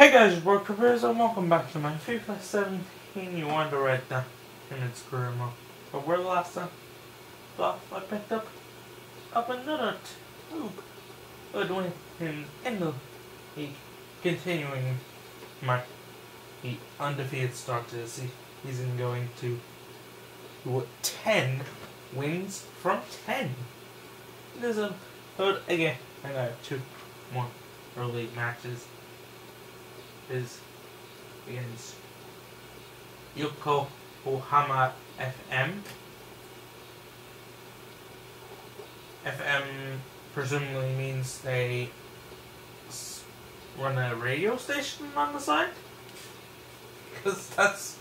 Hey guys, it's Corey Peters and welcome back to my FIFA 17 You Wonder right now in its career. But where the last time? Thought I picked up up another tube. But when in, the league, continuing my the undefeated start to the season going to what, 10 wins from 10. There's a third again. I got two more early matches. Is against Yokohama FM. FM presumably means they run a radio station on the side. Because that's.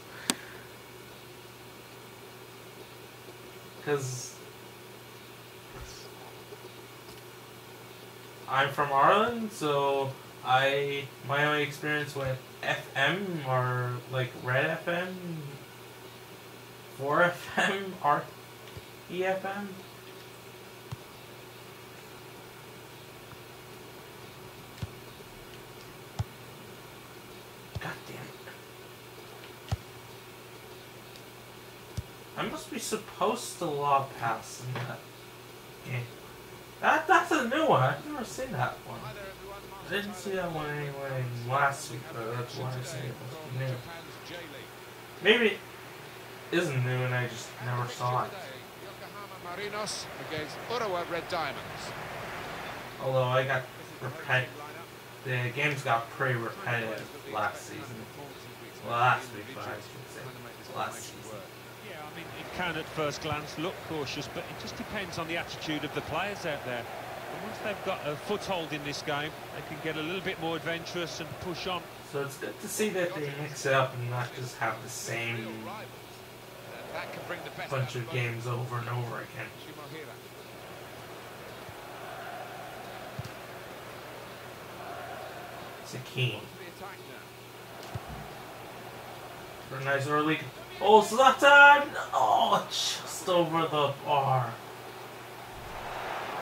Because. I'm from Ireland, so I. My only experience with FM or like Red FM, 4FM, or EFM. God damn it. I must be supposed to log pass in that game. That, that's a new one. I've never seen that one. I didn't see that one in last week, but that's why I say it was new. Maybe it isn't new and I just never saw it. Marinos against Urawa Red Diamonds. Although I got repet the games got pretty repetitive last season. Well, last week, I should say last season. Yeah, I mean, it can at first glance look cautious, but it just depends on the attitude of the players out there. And once they've got a foothold in this game, they can get a little bit more adventurous and push on. So it's good to see that they mix it up and not just have the same bunch of games over and over again. Now. For a nice early. Oh, Zlatan! Oh, just over the bar.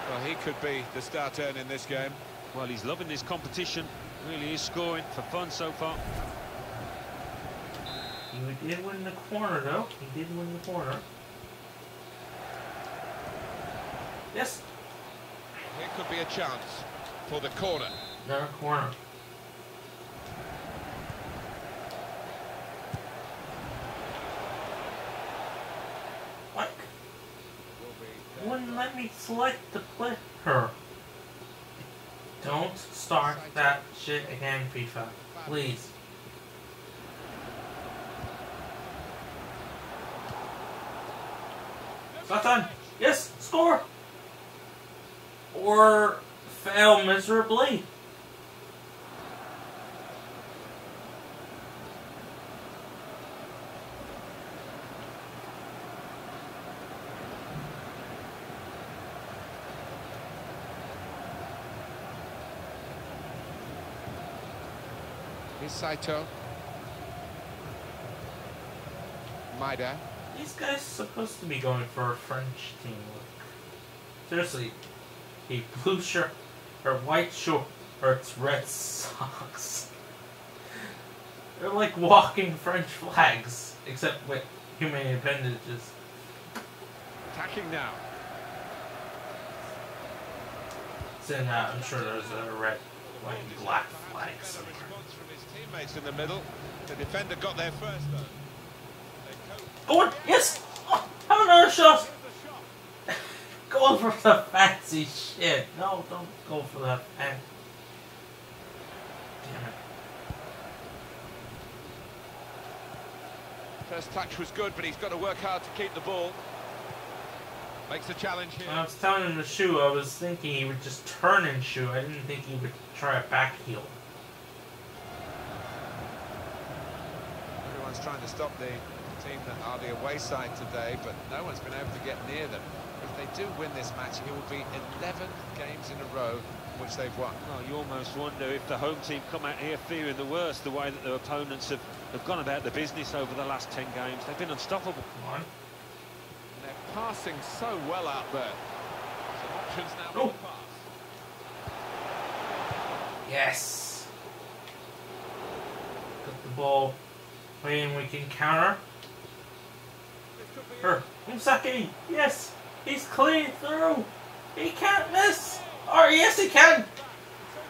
Well, he could be the star turn in this game. Well, he's loving this competition. Really is scoring for fun so far. He did win the corner, though. He did win the corner. Yes, Here could be a chance for the corner. another corner. What? Will be Wouldn't let me select the player. Don't start that shit again, FIFA. Please. Zlatan! Yes! Score! Or fail miserably. Saito. Maida. These guys supposed to be going for a French team. Look. Seriously, a blue shirt or white shorts, red socks. They're like walking French flags, except with human appendages. Attacking now. So uh, I'm sure there's a red, white, and black flag somewhere. Response from in the middle. The defender got there first, though. Go on, oh, yes! Oh, have another shot! Go for the fancy shit. No, don't go for that fan. Damn it. First touch was good, but he's got to work hard to keep the ball. Makes the challenge here. When I was telling him to shoot, I was thinking he would just turn and shoot. I didn't think he would try a back heel. Trying to stop the team that are the away side today, but no one's been able to get near them. If they do win this match, it will be 11 games in a row which they've won. Well, you almost wonder if the home team come out here fearing the worst, the way that their opponents have, have gone about the business over the last 10 games. They've been unstoppable. And they're passing so well out there. Some options now Oh. for the pass. Yes. ball when we can counter. Her yes, he's clean through. He can't miss. Or yes, he can.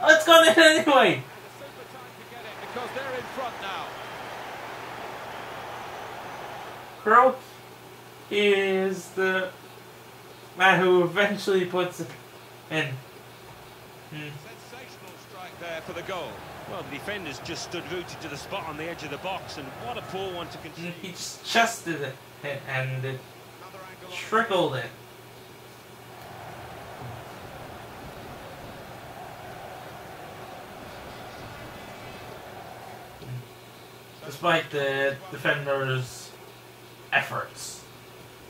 Let's go in anyway. Because. Crow is the man who eventually puts it in. Hmm. Sensational strike there for the goal. Well, the defender's just stood rooted to the spot on the edge of the box, and what a poor one to concede. He just chested it and it trickled it. Despite the defender's efforts,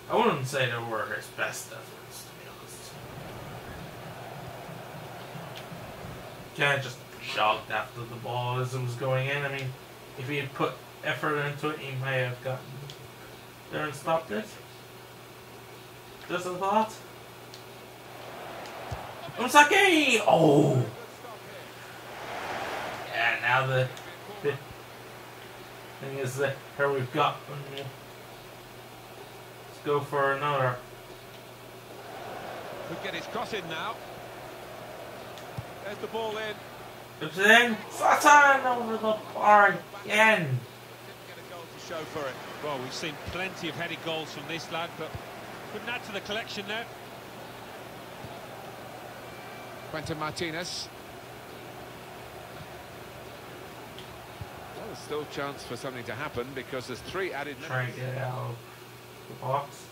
I wouldn't say they were his best efforts, to be honest. Kind of just jogged after the ball as it was going in. I mean, if he had put effort into it, he may have gotten there and stopped it. Just a thought. Unsaki! Oh! Yeah, now the, the thing is that here we've got. Let's go for another. Could get his cross in now. There's the ball in. It's in. Zlatan over the bar again. Didn't get a goal to show for it. Well, we've seen plenty of headed goals from this lad, but couldn't add to the collection now. Quenten Martinus. Well, there's still chance for something to happen because there's three added Try and minutes. get out of the box.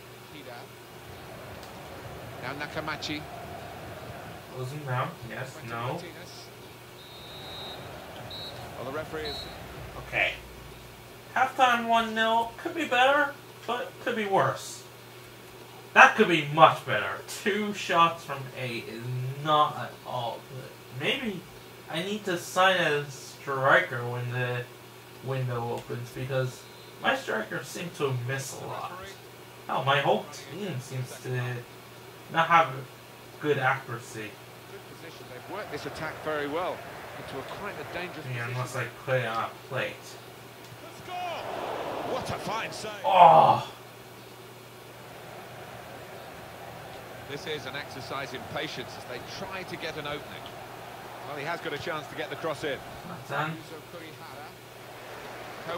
Now Nakamachi. Closing down. Yes. Quenten No. Martinus. Well, the referee is Okay. Halftime 1 0 could be better, but could be worse. That could be much better. Two shots from A is not at all good. Maybe I need to sign a striker when the window opens because my strikers seem to miss a lot. Hell, my whole team seems to not have good accuracy. good position. They've worked this attack very well into a quite a dangerous Yeah, position. unless I put it on a plate. Score! What a fine save! Oh! This is an exercise in patience as they try to get an opening. Well, he has got a chance to get the cross in. Not done. Yuzo Kurihara.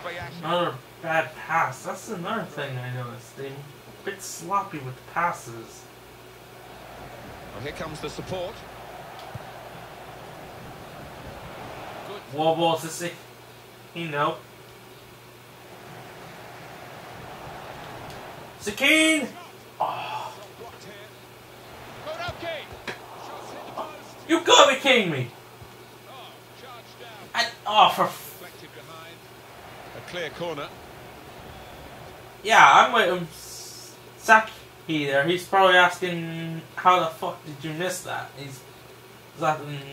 Kobayashi. Another bad pass. That's another thing I noticed. They're a bit sloppy with passes. Well, here comes the support. Ball to see. You know. Sakine! Oh, ah. Shot blocked here. Koroki! Shots hit the post. you gotta be kidding me! I, oh, for f- A clear corner. yeah, I'm with him. Saki there. Uh, he's probably asking, how the fuck did you miss that? He's,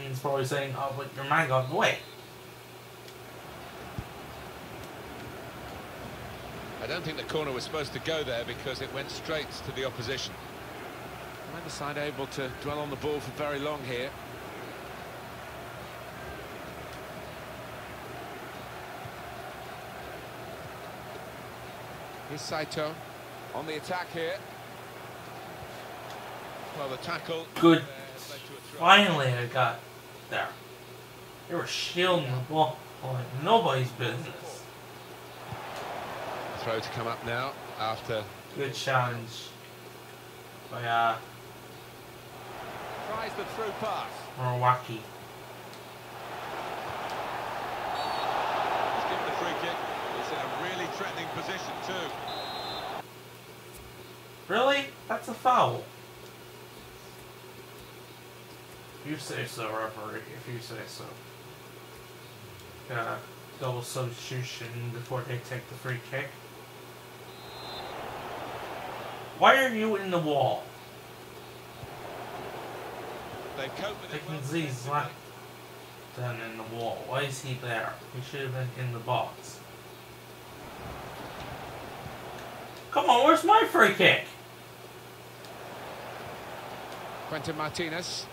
he's probably saying, oh, but your man got in the way. I don't think the corner was supposed to go there because it went straight to the opposition. Neither side able to dwell on the ball for very long here. Here's Saito on the attack here. Well, the tackle. Good. led to a throw. Finally, I got there. They were shielding the ball like nobody's business. Throw to come up now after Good challenge by uh, tries the through pass. Moriwaki. He's given the free kick. He's in a really threatening position too. Really? That's a foul. You say so, referee. If you say so. Uh, double substitution before they take the free kick. Why are you in the wall? They've coped with it Taking well. Z's left than in the wall. Why is he there? He should have been in the box. Come on, where's my free kick? Quenten Martinus.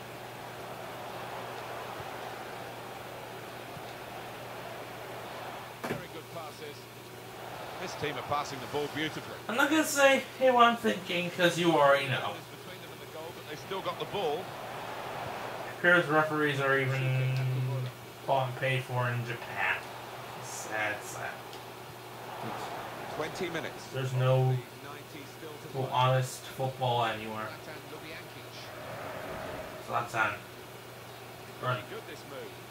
Very good passes. This team are passing the ball beautifully. I'm not gonna say, hey, what I'm thinking, because you already know. It's between them and but they've still got the ball. Appears referees are even bought and paid for in Japan. Sad, sad. 20 minutes. There's no 90 well, honest football anywhere. Zlatan Ljubijankic. Zlatan. Very good this move.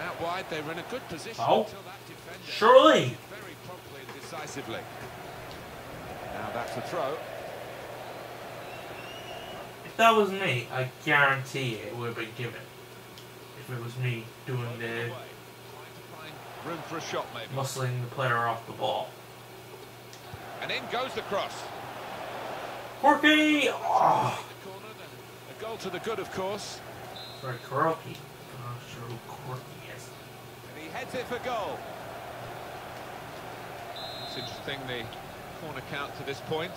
Out wide, they were in a good position Oh. until that defender Surely. very promptly and decisively. Now that's a throw. If that was me, I guarantee it would have been given. If it was me doing the away, trying to find room for a shot maybe. muscling the player off the ball. And in goes the cross. Corky! Oh, The corner, then a goal to the good, of course. sorry, Koroki. I'm not sure who Corky he heads it for goal. It's interesting the corner count to this point.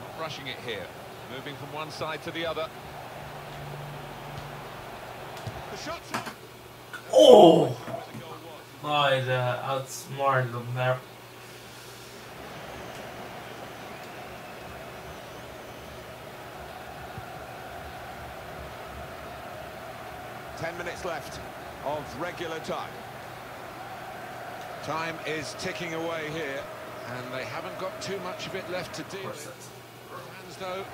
Not rushing it here. Moving from one side to the other. The shot's up. Oh! Where the goal was. I'd uh, outsmarted them there. Ten minutes left of regular time. Time is ticking away here, and they haven't got too much of it left to Of deal with. that's. Fans, though,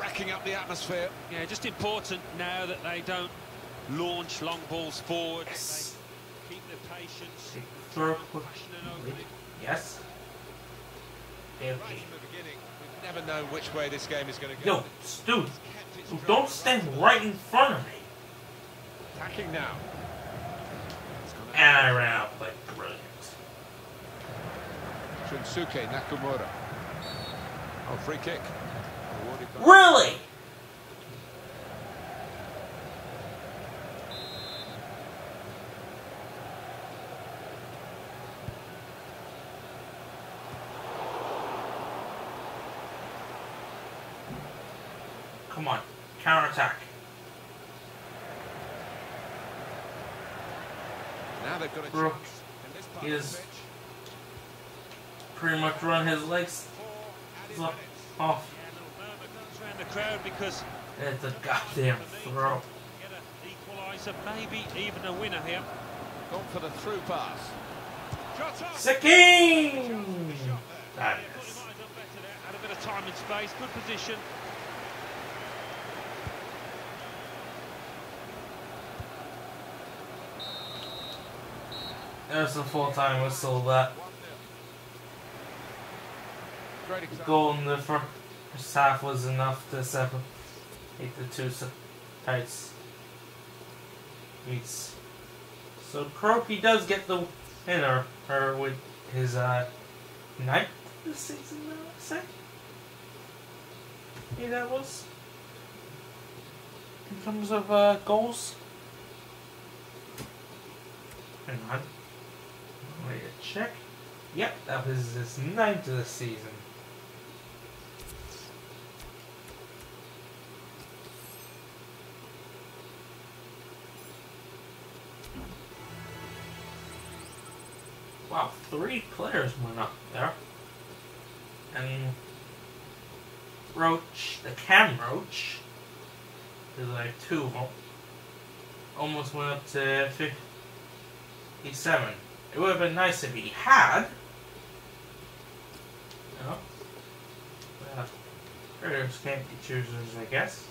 racking up the atmosphere. Yeah, just important now that they don't launch long balls forward. Yes. They keep their patience. Throw. Passionate over it. Yes. Right from the beginning, we've never known which way this game is going to go. Yo, dude, It's kept its don't stand right in front of me. Attacking now. And I ran out like brilliant. Shunsuke Nakamura. Oh, free kick. Really? Come on, counterattack. Now they've got a Bro, chance in this part he Pretty much run his legs off. because It's a goddamn throw. maybe even a winner here. Gone for the through pass. There. Had a bit of time and space, good position. There's a full time whistle that 1-0. Great goal in the first half was enough to separate the two sides. So Koroki does get the winner or with his uh ninth this season I say. Yeah that was in terms of uh goals. Hang on. Wait check. Yep, that was his ninth of the season. Wow, three players went up there. And Roach, the Cam Roach, is like two of them. Almost went up to 57. It would have been nice if he had. You know? Uh, Critters can't be choosers, I guess.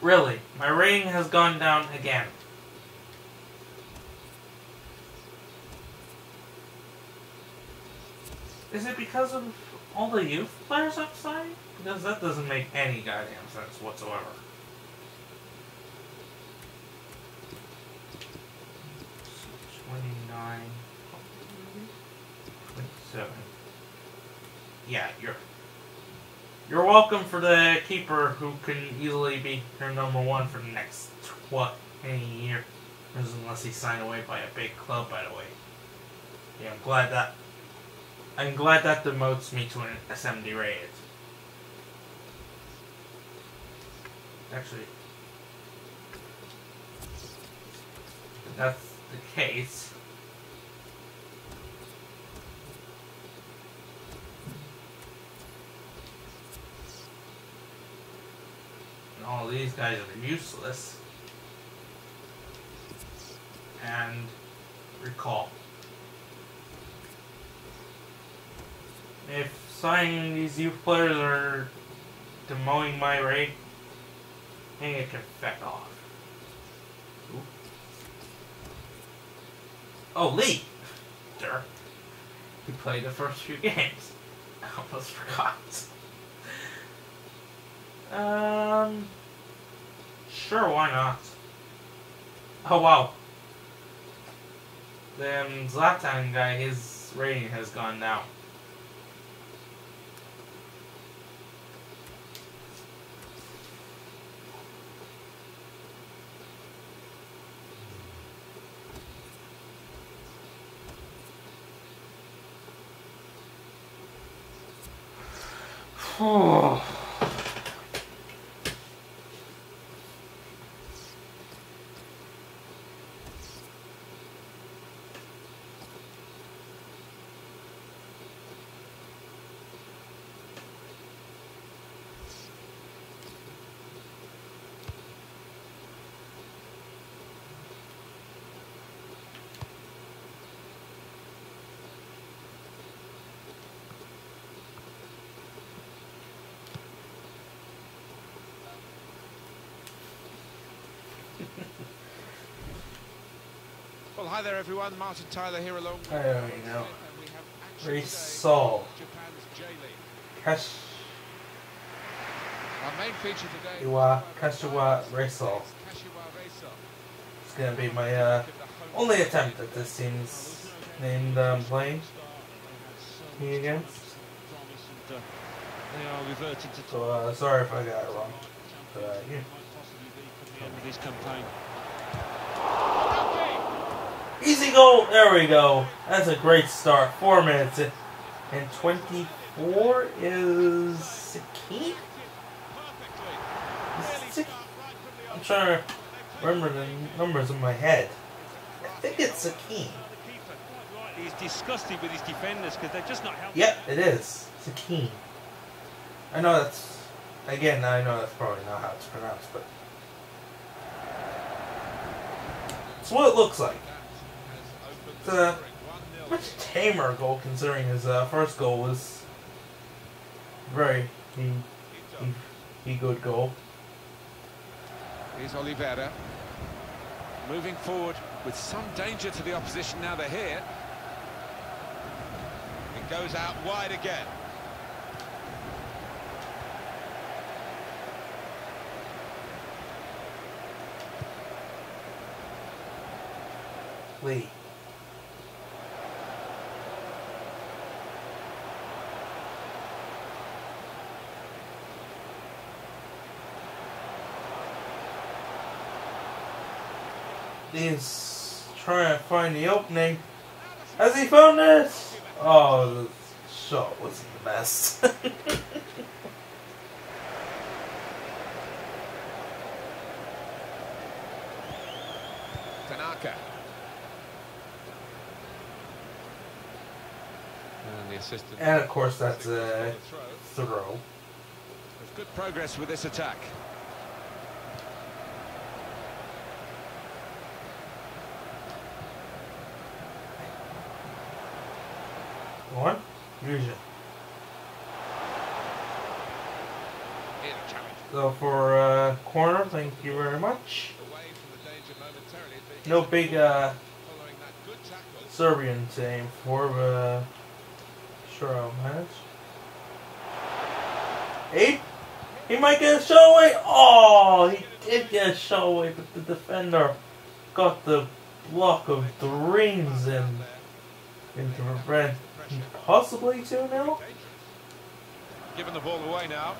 Really, my rating has gone down again. Is it because of all the youth players outside? Because that doesn't make any goddamn sense whatsoever. Twenty-nine, twenty-seven. Yeah, you're You're welcome for the keeper who can easily be your number one for the next what any year, unless he's signed away by a big club. By the way, yeah, I'm glad that I'm glad that demotes me to an SMD raid. Actually, that's the case. And all these guys are useless. And recall. If signing these youth players are demoting my rate, I think it can feck off. Ooh. Oh, Lee! Sure. He played the first few games. I almost forgot. Um, sure, why not? Oh wow. The Zlatan guy, his rating has gone down. Oh. Well, hi there, everyone. Martin Tyler here along. I know. And we have action today Reysol. in Kash Our main feature today. Iwa Kashiwa Reysol. It's gonna be my uh, only attempt at this team's named um, playing me against. They are reverting to So uh, sorry if I got it wrong. But uh, yeah. end of this campaign. Easy goal. There we go. That's a great start. Four minutes in. And 24 is Sakine? Is it Sak- I'm trying to remember the numbers in my head. I think it's Sakine. He's disgusted with his defenders because they're just not helping. Yep, it is. Sakine. I know that's. Again, I know that's probably not how it's pronounced, but. It's what it looks like. A much tamer goal considering his uh, first goal was very he, he, he good goal. Here's Oliveira. Moving forward with some danger to the opposition now they're here. It goes out wide again. Lee. He's trying to find the opening. Has he found this? Oh, the shot was a mess. Tanaka. And the assistant. and of course, that's a Throw. throw. There's good progress with this attack. Go on. Use it. Here's a challenge. So for uh, corner, thank you very much. Away from the danger momentarily. but No big uh, Following that good tackle. Serbian team for, uh, sure I'll manage. Eight? He might get a shot away. Oh, he did get a shot away, but the defender got the block of dreams in into prevent possibly 2 0. Giving the ball away now.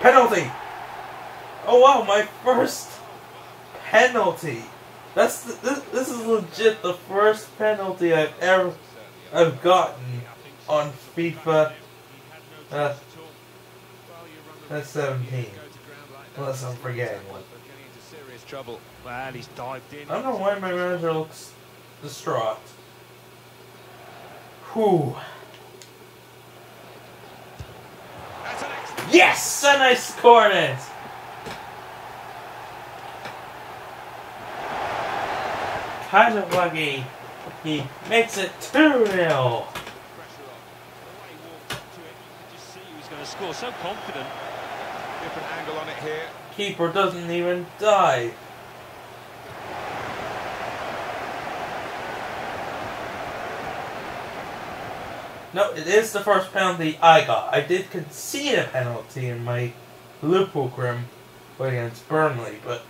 Penalty! Oh wow, my first penalty. That's the, this, this is legit the first penalty I've ever I've gotten on FIFA. Uh, that's 17. Unless I'm forgetting one. he's dived in. I don't know why my manager looks distraught. Whew. Yes! And I scored it! Kashiwagi, he makes it 2 0. pressure on. The way he walked up to it, you could just see he was going to score. So confident. Different angle on it here. Keeper doesn't even dive. No, it is the first penalty I got. I did concede a penalty in my Liverpool grim against Burnley, but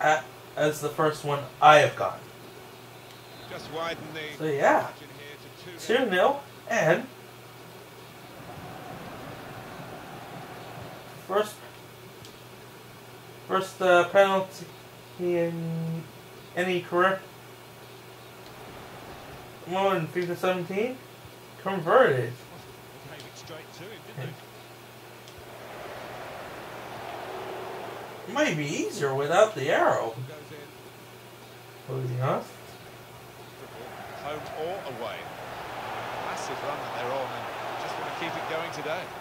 at, as the first one I have gotten. Just widen the So yeah, margin here 2 2 0 and first first uh, penalty in any career in FIFA 17 converted. It him, they? Might be easier without the arrow. Moving on. Home or away. Massive run that they're on and just want to keep it going today.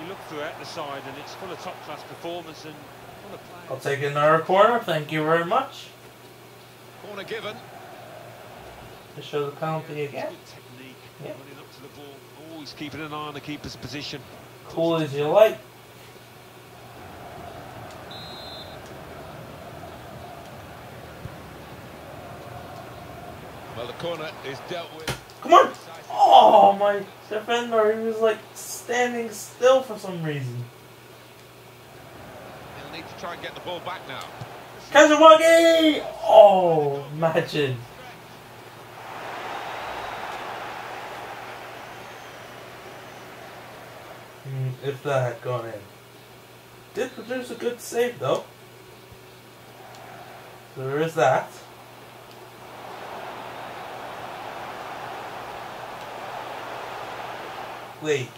Well, you look throughout the side and it's full of top-class performance and full of players. I'll take another corner. Thank you very much. Corner given. To show the penalty It's again. Good technique, Yeah. running up to the ball, always keeping an eye on the keeper's position. Cool as you like. Well, the corner is dealt with. Come on! Oh, my defender, he was like standing still for some reason. He'll need to try and get the ball back now. Kashiwagi! Oh, imagine. Hmm, if that had gone in. Did produce a good save though. So there is that. Wait,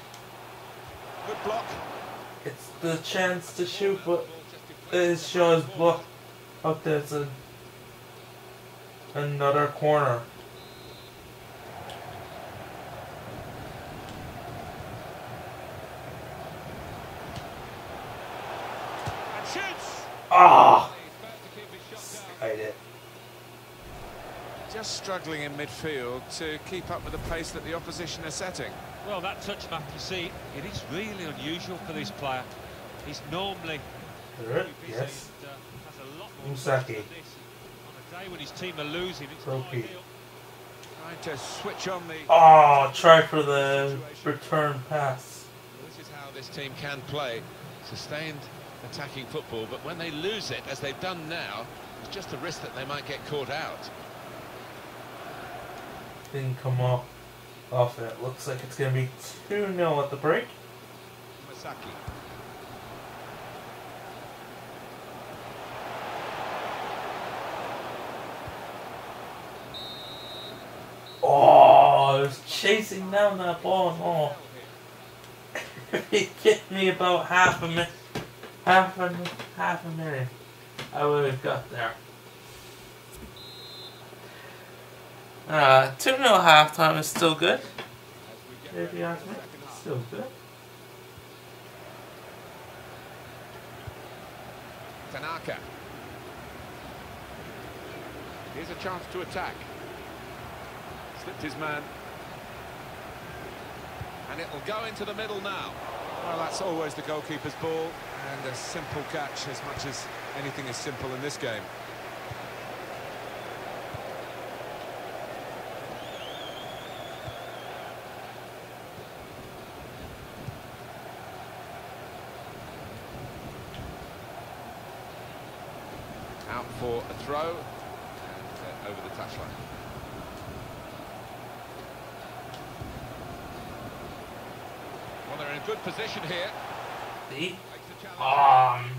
Good block. it's the chance to shoot, but it shows block. Up there's a another corner. Ah, He's back to keep his shot down. skied it. Just struggling in midfield to keep up with the pace that the opposition are setting. Well, that touch map, you see, it is really unusual for this player. He's normally Alright, very busy Yes. and uh, has a lot more Musaki. than this. On a day when his team are losing, it's not Trophy. ideal. Trying to switch on the... Oh, try for the return pass. This is how this team can play. Sustained attacking football, but when they lose it, as they've done now, it's just a risk that they might get caught out. Didn't come off. Off it. Looks like it's gonna be 2 0 at the break. Masaki. Oh, I was chasing down that ball and all. If it hit me about half a minute, half a half a minute, I would have got there. Uh, 2 0 halftime is still good. If you ask me, still good. Tanaka. Here's a chance to attack. Slipped his man. And it'll go into the middle now. Well, that's always the goalkeeper's ball, and a simple catch as much as anything is simple in this game. out for a throw and uh, over the touchline. Well, they're in a good position here. See? Makes the challenge. Um,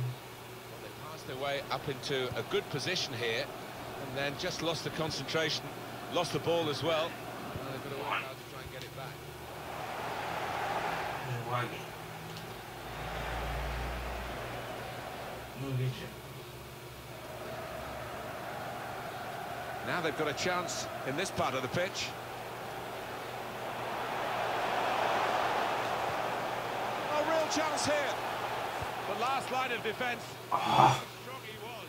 They passed their way up into a good position here and then just lost the concentration, lost the ball as well. Well, they've got to work hard to try and get it back. Wagi. Mugic. Now they've got a chance in this part of the pitch. A real chance here. The last line of defence. Ah, Strong he was.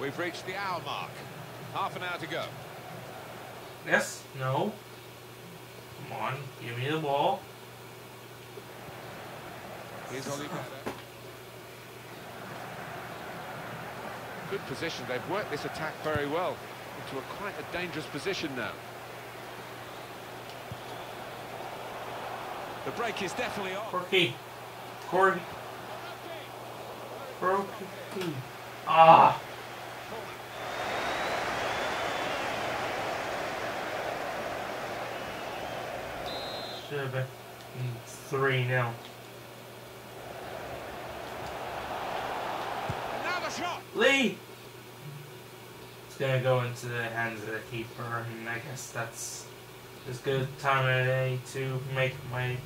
We've reached the hour mark. Half an hour to go. yes, no. Come on, give me the ball. Here's Oli Good position. They've worked this attack very well into a quite a dangerous position now. The break is definitely on. Corky. Corky. Corky. Ah. Been 3 Now the shot. Lee! It's gonna go into the hands of the keeper, and I guess that's as good a time of day to make my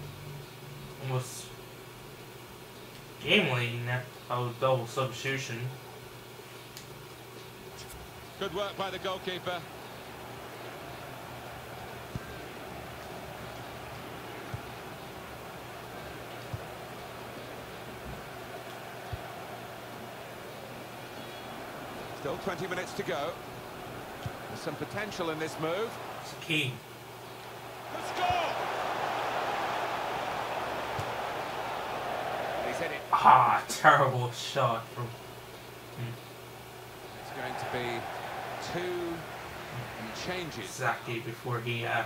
almost game that oh, double substitution. Good work by the goalkeeper. Still 20 minutes to go. There's some potential in this move. It's key. The score! He's hit it. Ah, terrible shot from It's going to be two changes. Zaki before he uh,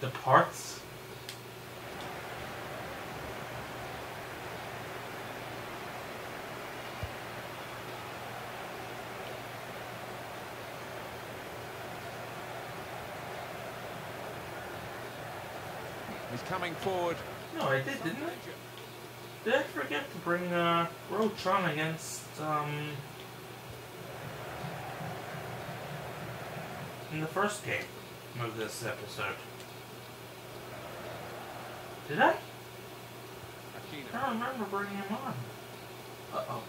departs. He's coming forward. No, I did, didn't I? Did I forget to bring uh, Roach on against um in the first game of this episode? Did I? I Aquino. don't remember bringing him on. Uh oh.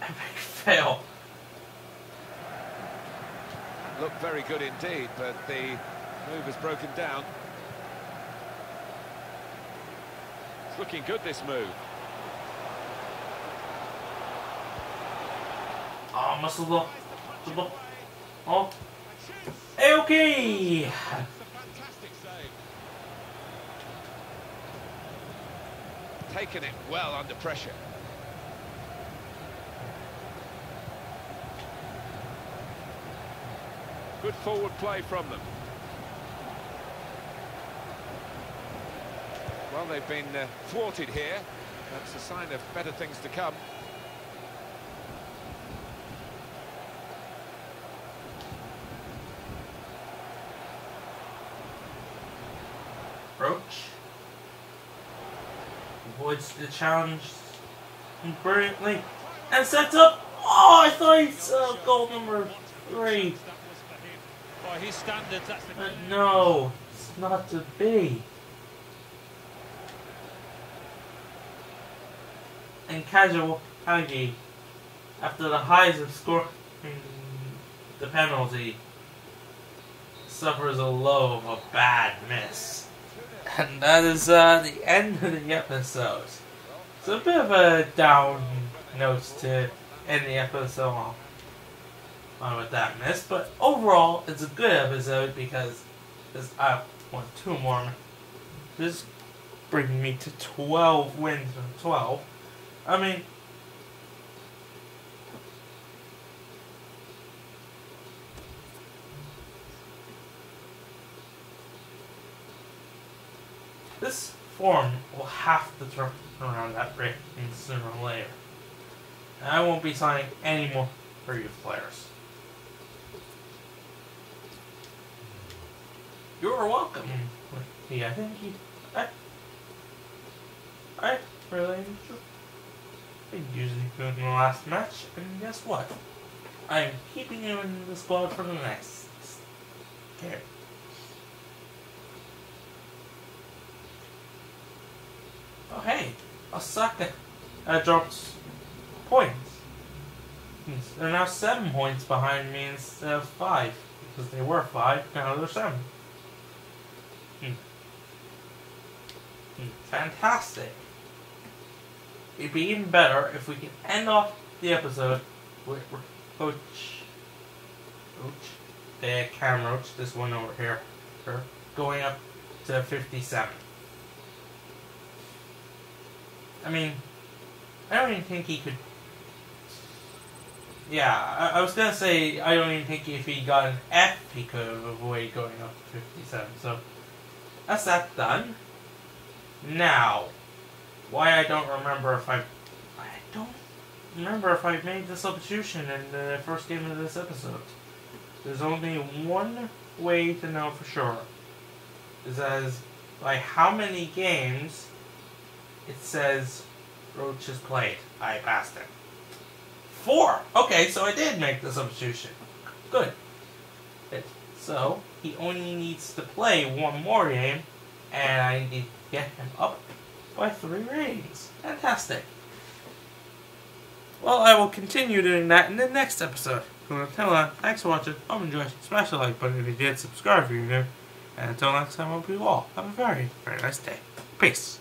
Epic fail. Looked very good indeed, but the move has broken down. It's looking good, this move. Oh, muscle look. Look. Oh. Hey, okay. It's a fantastic save. Taken it well under pressure. Good forward play from them. Well, they've been uh, thwarted here. That's a sign of better things to come. Roach avoids the challenge brilliantly and sets up. Oh, I thought he saw goal number three. That was for him. By his standards, that's the But no, it's not to be. And casual Hagi, after the highs of scoring the penalty, suffers a low of a bad miss. And that is uh, the end of the episode. It's a bit of a down note to end the episode on, with that miss, but overall, it's a good episode because I want two more. This bringing me to 12 wins from 12. I mean, this form will have to turn around that rate sooner or later. And I won't be signing any more for you players. You're welcome. Mm, yeah, thank you. I, I really enjoyed using you in the last match, and guess what? I'm keeping him in the squad for the next game. Oh hey, Osaka uh, dropped points. They're now seven points behind me instead of five. Because they were five, now they're seven. Hmm. Hmm. Fantastic. It'd be even better if we can end off the episode with Coach. Coach. The Cam Roach, this one over here, going up to 57. I mean, I don't even think he could. Yeah, I, I, was gonna say I don't even think if he got an F, he could avoided going up to 57. So that's that done. Now, why I don't remember if I, I don't remember if I made the substitution in the first game of this episode. There's only one way to know for sure. Is as by how many games it says Roach has played. I passed it. Four! Okay, so I did make the substitution. Good. So, he only needs to play one more game, and I need to get him up by three rings. Fantastic. Well, I will continue doing that in the next episode. Until then, thanks for watching. Hope you enjoyed. Smash the like button if you did. Subscribe if you're new. And until next time, I hope you all have a very, very nice day. Peace.